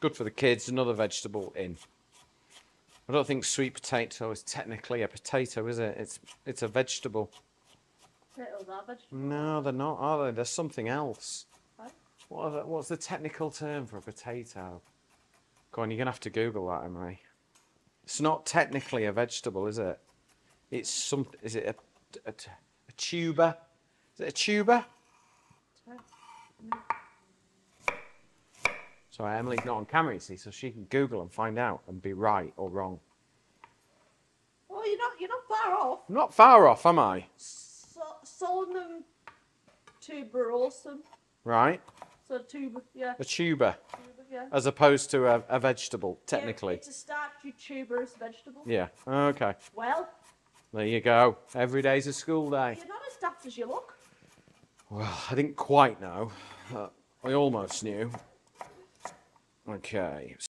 Good for the kids. Another vegetable in. I don't think sweet potato is technically a potato, is it? It's it's a vegetable. Potatoes are vegetables. No, they're not, are they? There's something else. What are the, what's the technical term for a potato? Go on, you're gonna have to Google that, Emily. It's not technically a vegetable, is it? It's some. Is it a, a, a tuber? Is it a tuber? Sorry, Emily's not on camera, you see, so she can Google and find out and be right or wrong. Oh, you're not you're not far off. I'm not far off, am I? So, Solanum tuberosum. Right? So tuber, yeah, A tuber, tuber, yeah. as opposed to a, a vegetable, Yeah, technically. it's a starchy tuberous vegetable. Yeah. Okay. Well, There you go. Every day's a school day. you're not as daft as you look. Well, I didn't quite know. Uh, I almost knew. Okay.